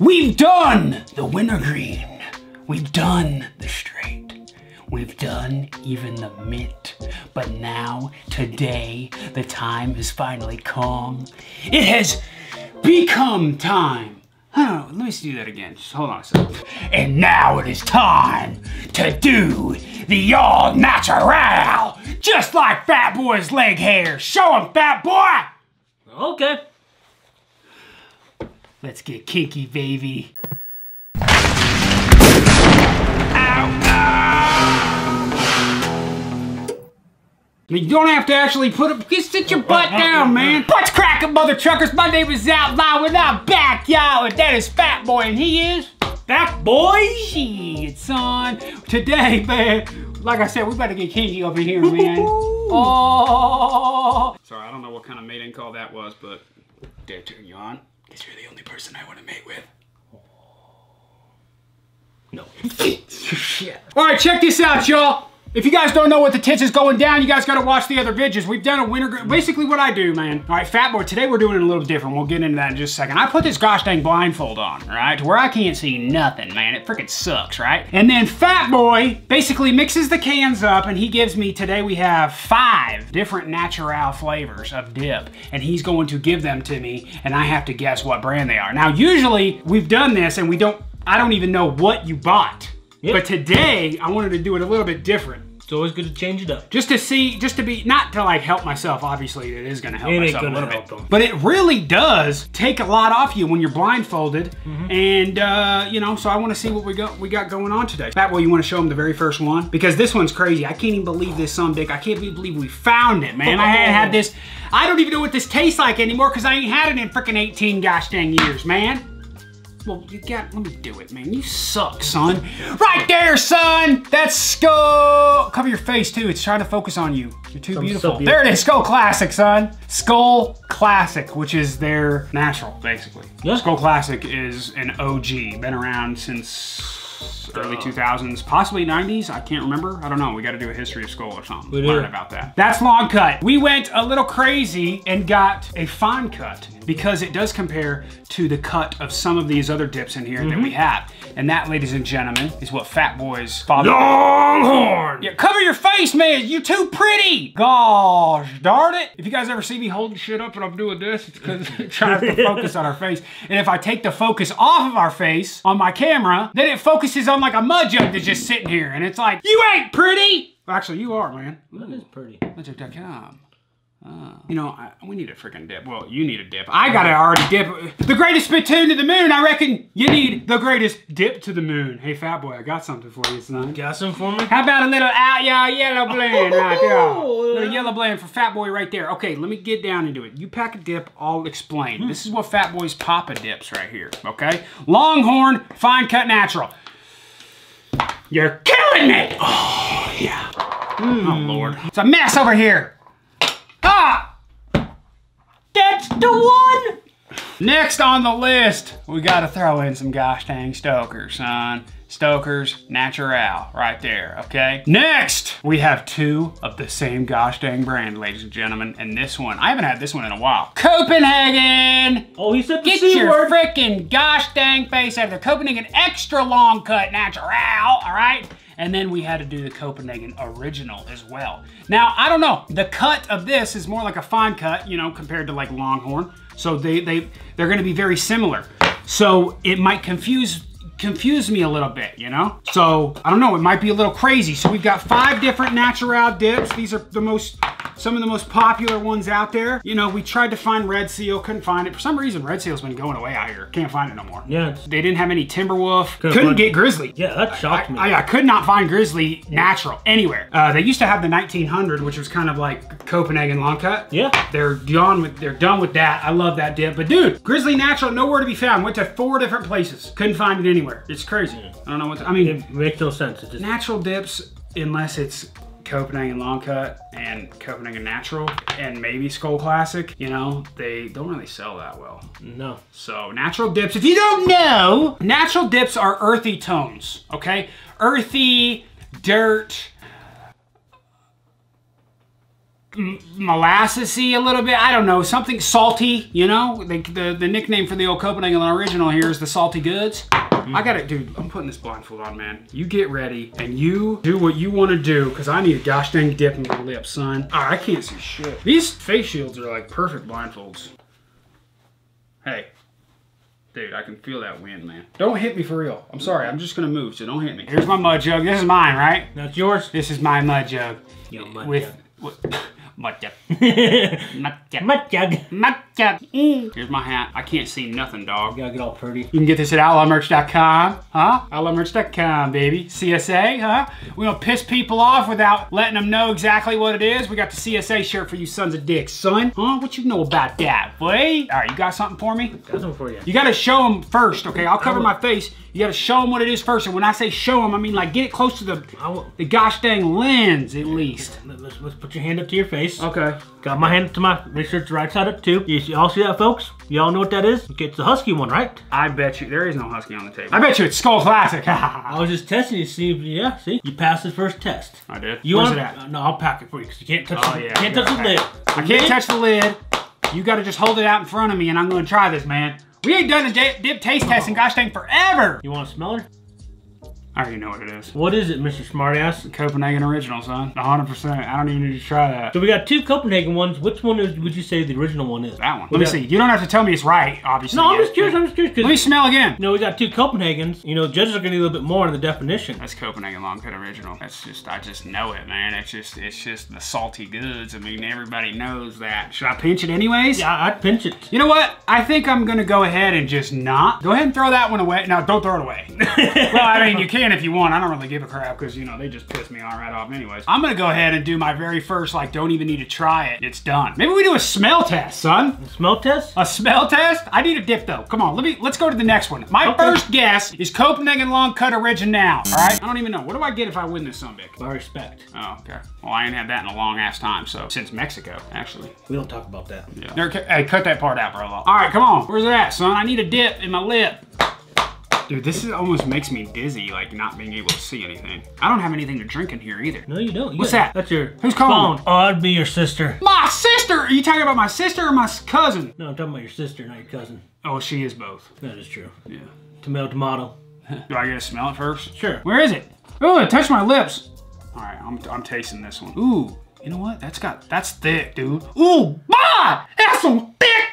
We've done the wintergreen. We've done the straight. We've done even the mint. But now, today, the time has finally come. It has become time. Huh, let me do that again. Just hold on a second. And now it is time to do the all natural. Just like Fat Boy's leg hair. Show him, Fat Boy! Okay. Let's get kinky, baby. Ah! You don't have to actually put it. Just sit your butt down, man. Butt cracking, mother truckers. My name is Outlaw without back, y'all. And that is Fat Boy, and he is Fat boy. shit, son. Today, man, like I said, we better get kinky over here, man. oh. Sorry, I don't know what kind of mating call that was, but dare turn you on, because you're the only person I want to mate with. No. Shit. All right, check this out, y'all. If you guys don't know what the tits is going down, you guys gotta watch the other videos. We've done a winter, basically what I do, man. All right, Fat Boy, today we're doing it a little different. We'll get into that in just a second. I put this gosh dang blindfold on, right? to where I can't see nothing, man. It freaking sucks, right? And then Fat Boy basically mixes the cans up and he gives me, today we have five different natural flavors of dip. And he's going to give them to me and I have to guess what brand they are. Now, usually we've done this and we don't, I don't even know what you bought. Yep. But today, I wanted to do it a little bit different. It's always good to change it up. Just to see, just to be, not to like help myself, obviously it is gonna help It myself gonna little help bit. them. But it really does take a lot off you when you're blindfolded. Mm-hmm. And, uh, you know, so I wanna see what we got, we got going on today. Fat Boy, you wanna show them the very first one? Because this one's crazy. I can't even believe this son dick. I can't even believe we found it, man. I hadn't had this, I don't even know what this tastes like anymore because I ain't had it in freaking 18 gosh dang years, man. Well, you got, let me do it, man. You suck, son. Right there, son! That's Skull. Cover your face, too. It's trying to focus on you. You're too so beautiful. beautiful. There it is, Skull Classic, son. Skull Classic, which is their natural, basically. Yeah. Skull Classic is an OG. Been around since early 2000s, possibly 90s. I can't remember. I don't know. We got to do a history of Skull or something. We do. Learn about that. That's long cut. We went a little crazy and got a fine cut because it does compare to the cut of some of these other dips in here that we mm-hmm. have. And that, ladies and gentlemen, is what Fat Boy's father. Longhorn. Yeah, cover your face, man. You're too pretty. Gosh, darn it. If you guys ever see me holding shit up and I'm doing this, it's because I'm trying to focus on our face. And if I take the focus off of our face on my camera, then it focuses on like a mud jug that's just sitting here. And it's like, you ain't pretty. Well, actually, you are, man. That is pretty. Mudjug.com. Oh. Ah. You know, I, we need a freaking dip. Well, you need a dip. I gotta already dip. The greatest spittoon to the moon. I reckon you need the greatest dip to the moon. Hey, fat boy, I got something for you, son. Got some for me? How about a little Outlaw yellow blend right there? Oh, little yellow blend for Fat Boy right there. Okay, let me get down into it. You pack a dip, I'll explain. Hmm. This is what Fat Boy's Papa dips right here, okay? Longhorn, fine cut natural. You're killing me! Oh, yeah. Oh, Lord. It's a mess over here. Ah! That's the one! Next on the list, we gotta throw in some gosh dang Stokers, son. Stokers Natural, right there, okay? Next, we have two of the same gosh dang brand, ladies and gentlemen. And this one, I haven't had this one in a while. Copenhagen! He said the Get C your word. freaking gosh dang face out of there. Copenhagen extra long cut natural, all right? And then we had to do the Copenhagen original as well. Now, I don't know. The cut of this is more like a fine cut, you know, compared to like Longhorn. So they, they, they're gonna be very similar. So it might confuse confuse me a little bit, you know? So, I don't know, it might be a little crazy. So we've got five different natural dips. These are the most, some of the most popular ones out there. You know, we tried to find Red Seal, couldn't find it. For some reason, Red Seal's been going away out here. Can't find it no more. Yeah, They didn't have any Timberwolf. Couldn't Couldn't get Grizzly. yeah, that shocked me. I, I could not find Grizzly natural anywhere. Uh, they used to have the 1900, which was kind of like Copenhagen long cut. Yeah. They're done with they're done with that. I love that dip. But dude, Grizzly natural nowhere to be found. Went to four different places. Couldn't find it anywhere. It's crazy. I don't know what to, I mean. it makes no sense. Just Natural dips, unless it's Copenhagen long cut and Copenhagen natural and maybe Skull Classic, you know, they don't really sell that well. no. So natural dips, if you don't know, natural dips are earthy tones, okay? Earthy, dirt, molassesy a little bit. I don't know, something salty, you know? The, the, the nickname for the old Copenhagen original here is the salty goods. I got it, dude. I'm putting this blindfold on, man. You get ready and you do what you want to do because I need a gosh dang dip in my lips, son. Ah, I can't see shit. These face shields are like perfect blindfolds. Hey. Dude, I can feel that wind, man. Don't hit me for real. I'm sorry. I'm just gonna move, so don't hit me. Here's my mud jug. This is mine, right? That's yours. This is my mud jug. Yo, mud with, jug. with mud jug. Mud jug. Mud jug. Mud jug. Mm. Here's my hat. I can't see nothing, dog. Gotta get all pretty. You can get this at outlawmerch.com, huh? Outlawmerch.com, baby. CSA, huh? We don't piss people off without letting them know exactly what it is. We got the CSA shirt for you sons of dicks, son. Huh? What you know about that, boy? All right, you got something for me? Got some for you. You gotta show them first, okay? I'll cover my face. You gotta show them what it is first. And when I say show them, I mean like get it close to the, the gosh dang lens at least. Let- Let's, let's put your hand up to your face. Okay. Got my hand up to my, make sure it's right side up too. You see- all see that, folks? You all know what that is? Okay, it's the husky one, right? I bet you, there is no Husky on the table. I bet you it's Skull Classic. I was just testing you to see if, yeah, see? You passed the first test. I did. You Where's want it at? Uh, no, I'll pack it for you because you can't touch, Oh, the, yeah, can't touch the lid. I can't touch the lid. You gotta just hold it out in front of me and I'm gonna try this, man. We ain't done a di- dip taste test in oh. gosh dang forever. You want to smell it? I already know what it is. What is it, Mr. Smartass? Copenhagen Original, son. 100%. I don't even need to try that. So we got two Copenhagen ones. Which one is, would you say the original one is? That one. We Let me got- see. You don't have to tell me it's right, obviously. No, I'm just curious. I'm just curious Let me smell again. you know we got two Copenhagens. You know, judges are going to need a little bit more in the definition. That's Copenhagen Long Cut Original. That's just, I just know it, man. It's just, it's just the salty goods. I mean, everybody knows that. Should I pinch it anyways? Yeah, I'd pinch it. You know what? I think I'm gonna go ahead and just not. Go ahead and throw that one away. No, don't throw it away. well, I mean, you can if you want. I don't really give a crap because, you know, they just piss me on right off anyways. I'm gonna go ahead and do my very first, like, don't even need to try it. It's done. Maybe we do a smell test, son. A Smell test? A smell test? I need a dip though. Come on, let me let's go to the next one. My Okay. first guess is Copenhagen Long Cut Original. All right. I don't even know. What do I get if I win this sunbic? By respect. Oh, okay. Well, I ain't had that in a long ass time. So since Mexico, actually. We don't talk about that. Yeah. Hey, cut that part out, bro. All right, come on. Where's that, son? I need a dip in my lip. Dude, this is, almost makes me dizzy, like not being able to see anything. I don't have anything to drink in here either. No, you don't. You What's that? That's your Who's calling? phone. Oh, that'd be your sister. My sister! Are you talking about my sister or my cousin? No, I'm talking about your sister, not your cousin. Oh, she is both. That is true. Yeah. Tomato, tomato. Do I get to smell it first? Sure. Where is it? Oh, it touched my lips. All right, I'm, I'm tasting this one. Ooh, you know what? That's got, that's thick, dude. Ooh, my! That's some thick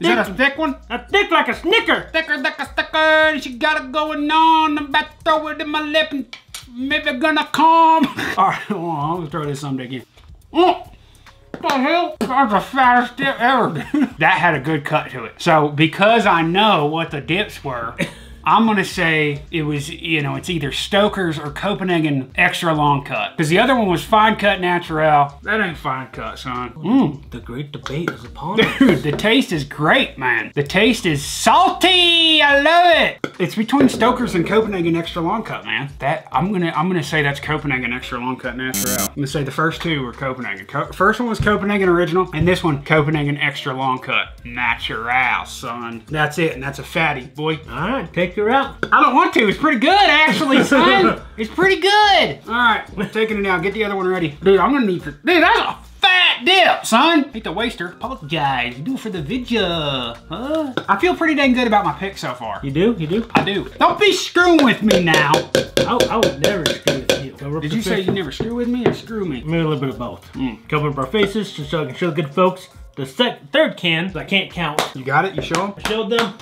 dip! Is that a thick one? A thick like a snicker. Thicker, thicker, thicker. She got it going on. I'm about to throw it in my lip and maybe gonna come. All right, hold on. I'm gonna throw this someday again. Oh, what the hell? That's the fattest dip ever. that had a good cut to it. So because I know what the dips were, I'm gonna say it was, you know, it's either Stoker's or Copenhagen extra long cut. Because the other one was fine cut natural. That ain't fine cut, son. Mmm. The great debate is upon us. Dude, the taste is great, man. The taste is salty. I love it. It's between Stoker's and Copenhagen Extra Long Cut, man. That I'm gonna I'm gonna say that's Copenhagen Extra Long Cut Natural. I'm gonna say the first two were Copenhagen. Co- first one was Copenhagen Original, and this one Copenhagen Extra Long Cut Natural, son. That's it, and that's a fatty, boy. All right, take her out. I don't want to. It's pretty good, actually, son. it's pretty good. All right, I'm taking it out. Get the other one ready, dude. I'm gonna need to. Dude, that's a fat dip, son. Hate the waster. Apologize. You do it for the video. Huh? I feel pretty dang good about my pick so far. You do? You do? I do. Don't be screwing with me now. I, I would never screw with you. So we're Did you say you never screw with me or screw me? Maybe a little bit of both. Hmm. Cover up our faces just so I can show the good folks the sec- third can I can't count. You got it? You show them? I showed them.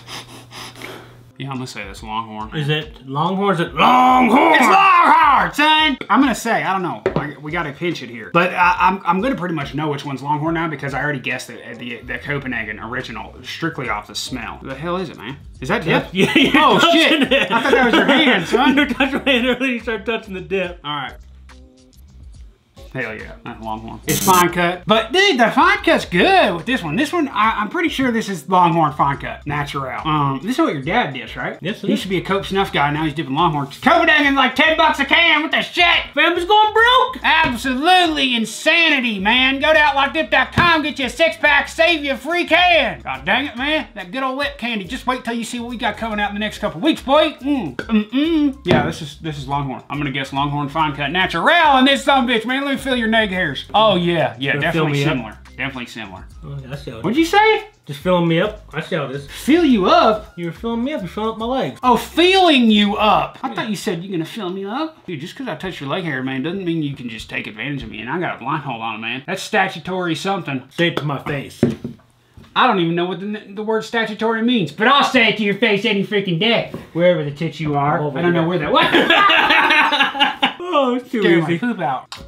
Yeah, I'm gonna say this Longhorn. Is it Longhorn? Is it Longhorn? It's Longhorn, son. I'm gonna say I don't know. I, we gotta pinch it here, but I, I'm I'm gonna pretty much know which one's Longhorn now because I already guessed it at the the Copenhagen original strictly off the smell. Who the hell is it, man? Is that dip? Yeah, you're Oh touching shit! it. I thought that was your hand, son. you touched my hand earlier. You started touching the dip. All right. Hell yeah, that Longhorn. It's fine cut, but dude, the fine cut's good with this one. This one, I, I'm pretty sure this is Longhorn fine cut, natural. Um, this is what your dad dips, right? Yes, it He is. used to be a Cope Snuff guy. Now he's dipping Longhorns. Copenhagen's like ten bucks a can. What the shit? Family's going broke. Absolutely insanity, man. Go to outlawdip.com, get you a six pack, save you a free can. God dang it, man. That good old lip candy. Just wait till you see what we got coming out in the next couple weeks, boy. Mm. Mm-mm. Yeah, this is this is Longhorn. I'm gonna guess Longhorn Fine Cut Natural and this some bitch, man. Let me feel your neg hairs. Oh yeah, yeah, Gonna definitely me up? similar. Definitely similar. Oh, I see how it What'd you say? Just filling me up. I see how it is. Fill you up? You were filling me up. You're filling up my legs. Oh, feeling you up. I thought you said you're gonna fill me up. Dude, just because I touch your leg hair, man, doesn't mean you can just take advantage of me. And I got a blindfold on, man. That's statutory something. Say it to my face. I don't even know what the, the word statutory means, but I'll say it to your face any freaking day. Wherever the tits you are. I don't know where that was. Oh, it's too Scared my easy. poop out.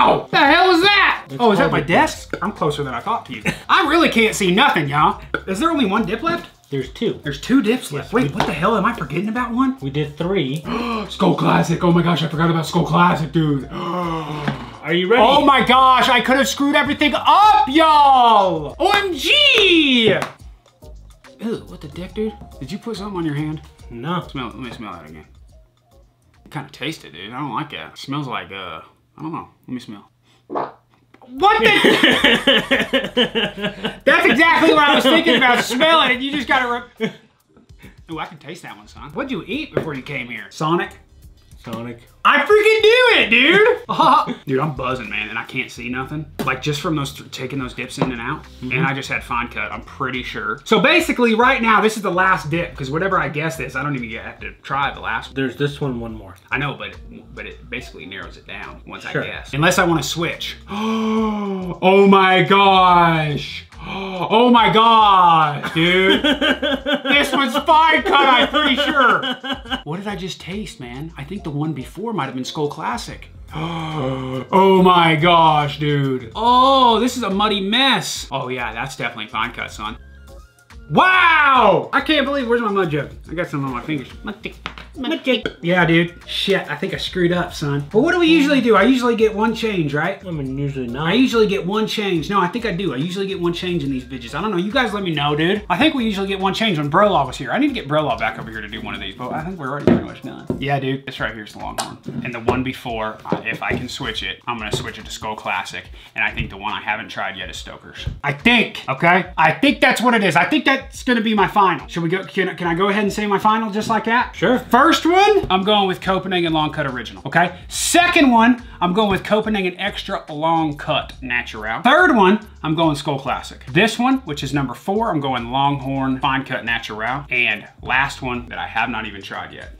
Ow! The hell was that? It's oh, is that my a desk? I'm closer than I thought to you. I really can't see nothing, y'all. Is there only one dip left? There's two. There's two dips left. Wait, what the hell? Am I forgetting about one? We did three. Skull Classic. Oh my gosh, I forgot about Skull Classic, dude. Are you ready? Oh my gosh, I could have screwed everything up, y'all! OMG! Ew, what the dick, dude? Did you put something on your hand? No. Smell it. Let me smell that again. Kind of taste it, dude. I don't like that. smells like, uh, I don't know. Let me smell. What the? That's exactly what I was thinking about smelling it. You just gotta. Re- Ooh, I can taste that one, son. What'd you eat before you came here? Sonic. Sonic. I freaking do it, dude. dude, I'm buzzing, man, and I can't see nothing. Like just from those taking those dips in and out, mm-hmm. and I just had fine cut. I'm pretty sure. So basically, right now, this is the last dip because whatever I guess this, I don't even get, have to try the last. one. There's this one, one more. I know, but but it basically narrows it down once Sure. I guess. Unless I want to switch. oh my gosh. Oh my gosh, dude. this one's fine cut, I'm pretty sure. What did I just taste, man? I think the one before might have been Skull Classic. oh my gosh, dude. Oh, this is a muddy mess. Oh yeah, that's definitely fine cut, son. Wow! I can't believe, where's my mud jug? I got some on my fingers. Mud jug. Mud jug. Yeah, dude. Shit, I think I screwed up, son. But what do we usually do? I usually get one change, right? I mean, usually not. I usually get one change. No, I think I do. I usually get one change in these bitches. I don't know. You guys let me know, dude. I think we usually get one change when Brolaw was here. I need to get Brolaw back over here to do one of these, but I think we're already pretty much done. Yeah, dude. This right here is the Longhorn. And the one before, uh, if I can switch it, I'm going to switch it to Skull Classic. And I think the one I haven't tried yet is Stoker's. I think, okay? I think that's what it is. I think that's going to be my final. Should we go? Can, can I go ahead and say my final just like that? Sure. First one, I'm going with Copenhagen Long Cut Original, okay? Second one, I'm going with Copenhagen Extra Long Cut Natural. Third one, I'm going Skull Classic. This one, which is number four, I'm going Longhorn Fine Cut Natural. And last one that I have not even tried yet,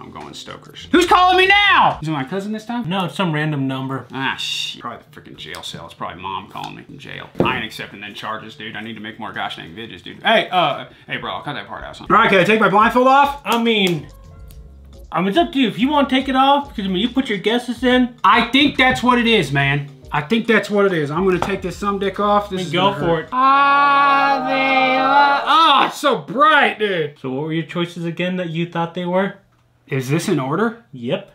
I'm going Stoker's. Who's calling me now? Is it my cousin this time? No, it's some random number. Ah, shit. Probably the freaking jail cell. It's probably mom calling me from jail. I ain't accepting them charges, dude. I need to make more gosh dang videos, dude. Hey, uh, hey, bro, I'll cut that part out, son. All right, can I take my blindfold off? I mean, I mean, it's up to you. If you want to take it off, because I mean, you put your guesses in. I think that's what it is, man. I think that's what it is. I'm gonna take this thumb dick off. This is Go for hurt. it. Ah, they are- oh, it's so bright, dude. So, what were your choices again that you thought they were? Is this in order? Yep.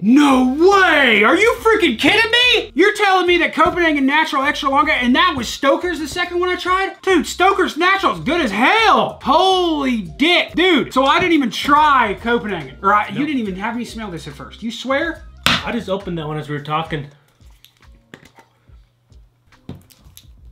No way! Are you freaking kidding me? You're telling me that Copenhagen Natural Extra Longa and that was Stoker's the second one I tried? Dude, Stoker's Natural is good as hell. Holy dick. Dude, so I didn't even try Copenhagen. Or I, you didn't even have me smell this at first. You swear? I just opened that one as we were talking.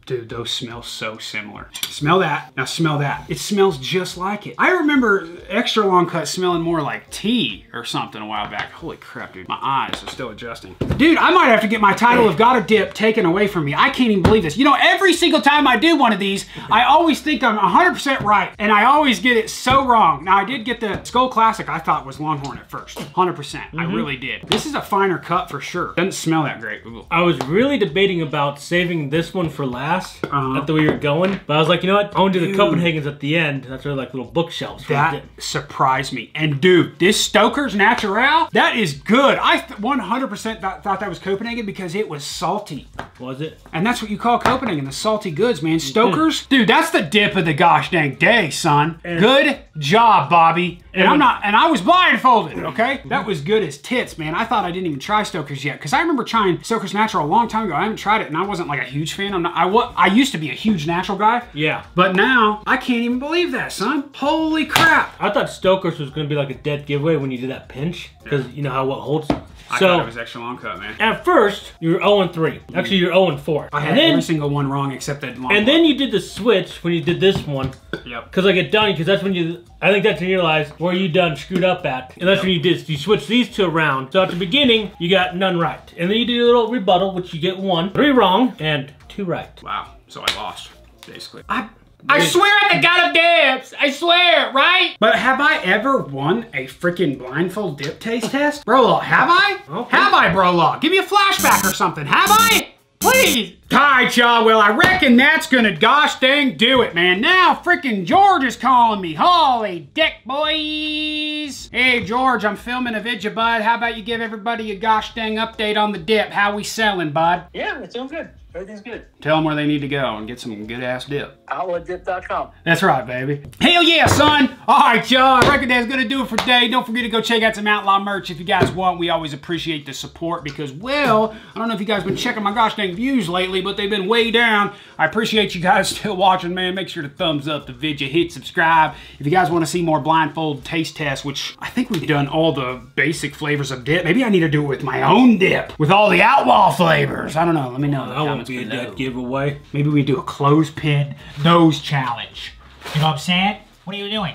Dude, those smell so similar. Smell that. Now smell that. It smells just like it. I remember extra long cut smelling more like tea or something a while back. Holy crap, dude. My eyes are still adjusting. Dude, I might have to get my title of of Dip taken away from me. I can't even believe this. You know, every single time I do one of these, I always think I'm 100% right, and I always get it so wrong. Now, I did get the Skull Classic I thought was Longhorn at first. 100%. I mm-hmm. really did. This is a finer cut for sure. Doesn't smell that great. Ooh. I was really debating about saving this one for last Uh-huh. at the way you were going, but I was like, you know what? I want to do the Copenhagen's at the end. That's really like little bookshelves. That surprised me. And dude, this Stoker's Natural, that is good. I th- 100% th- thought that was Copenhagen because it was salty. Was it? And that's what you call Copenhagen, the salty goods, man. Stoker's, dude, that's the dip of the gosh dang day, son. Good job, Bobby. And I'm not, and I was blindfolded, okay? That was good as tits, man. I thought I didn't even try Stoker's yet because I remember trying Stoker's Natural a long time ago. I haven't tried it, and I wasn't like a huge fan. I'm not. I I used to be a huge natural guy. Yeah. But now I can't even believe that, son. Holy crap! I thought Stoker's was going to be like a dead giveaway when you did that pinch, because you know how what holds. I so thought it was extra long cut, man. at first you were 0 and 3. Actually, you're 0 and 4. I had and then, every single one wrong except that long and then you did the switch when you did this one. Yep. Because I get done, because that's when you, I think that's when you realize where you done screwed up at. And that's when you did, you switched these two around. So at the beginning, you got none right. And then you do a little rebuttal, which you get one, three wrong, and two right. Wow. So I lost, basically. I I swear at the god of dips. I swear, right? But have I ever won a freaking blindfold dip taste test? Bro, have I? Okay. Have I, bro? Give me a flashback or something. Have I? Please. All right, y'all. Well, I reckon that's gonna gosh dang do it, man. Now, freaking George is calling me. Holy dick, boys. Hey, George, I'm filming a video, bud. How about you give everybody a gosh dang update on the dip? How we selling, bud? Yeah, it's doing good. Everything's good. Tell them where they need to go and get some good ass dip. OutlawDip.com. That's right, baby. Hell yeah, son. All right, y'all. I reckon that's going to do it for today. Don't forget to go check out some Outlaw merch if you guys want. We always appreciate the support because, well, I don't know if you guys been checking my gosh dang views lately, but they've been way down. I appreciate you guys still watching, man. Make sure to thumbs up the video, hit subscribe. If you guys want to see more blindfold taste tests, which I think we've done all the basic flavors of dip. Maybe I need to do it with my own dip, with all the Outlaw flavors. I don't know. Let me know. That won't be a dead giveaway. Maybe we do a clothespin nose challenge. You know what I'm saying? What are you doing?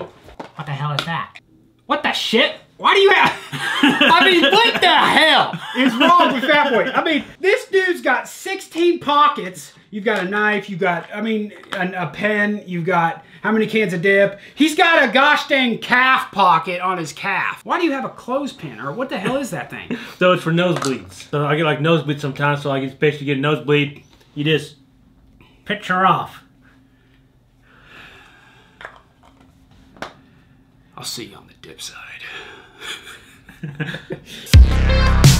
What the hell is that? What the shit? Why do you have? I mean, what the hell is wrong with Fat Boy? I mean, this dude's got 16 pockets. You've got a knife. You've got, I mean, an, a pen. You've got how many cans of dip? He's got a gosh dang calf pocket on his calf. Why do you have a clothespin? Or what the hell is that thing? So it's for nosebleeds. So I get like nosebleeds sometimes, so I get basically get a nosebleed. You just picture off. I'll see you on the dip side. Yeah.